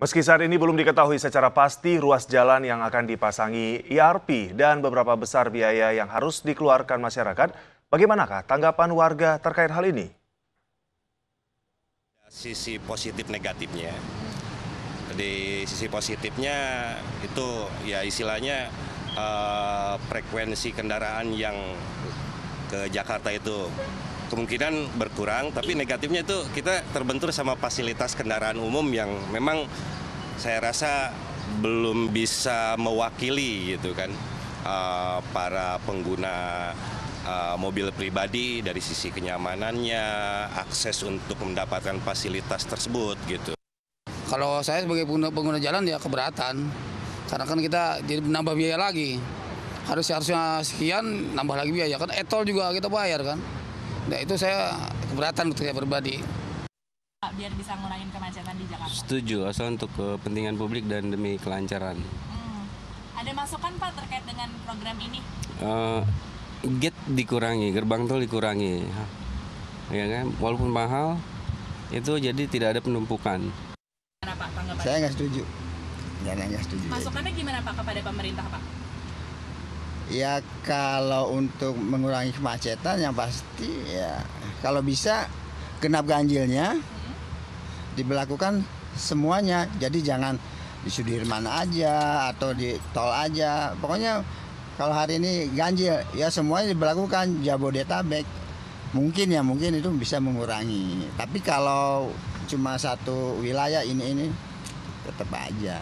Meski saat ini belum diketahui secara pasti ruas jalan yang akan dipasangi ERP dan beberapa besar biaya yang harus dikeluarkan masyarakat, bagaimanakah tanggapan warga terkait hal ini? Sisi positif negatifnya. Di sisi positifnya itu ya istilahnya eh, frekuensi kendaraan yang ke Jakarta itu kemungkinan berkurang, tapi negatifnya itu kita terbentur sama fasilitas kendaraan umum yang memang saya rasa belum bisa mewakili gitu kan eh, para pengguna eh, mobil pribadi dari sisi kenyamanannya, akses untuk mendapatkan fasilitas tersebut gitu. Kalau saya sebagai pengguna, pengguna jalan ya keberatan. Karena kan kita jadi nambah biaya lagi. Harus harusnya sekian nambah lagi biaya kan etol juga kita bayar kan. Nah itu saya keberatan untuk saya pribadi. Pak, biar bisa ngurangin kemacetan di Jakarta. Setuju, asal untuk kepentingan publik dan demi kelancaran. Hmm. Ada masukan Pak terkait dengan program ini? Eh, gate dikurangi, gerbang tol dikurangi, ya kan? Walaupun mahal, itu jadi tidak ada penumpukan. Gimana Pak tanggapan? Saya nggak setuju. Nggak setuju. Masukannya gimana Pak kepada pemerintah Pak? Ya kalau untuk mengurangi kemacetan yang pasti ya kalau bisa genap ganjilnya diberlakukan semuanya. Jadi jangan di Sudirman aja atau di tol aja. Pokoknya kalau hari ini ganjil ya semuanya diberlakukan Jabodetabek. Mungkin ya mungkin itu bisa mengurangi. Tapi kalau cuma satu wilayah ini ini tetap aja.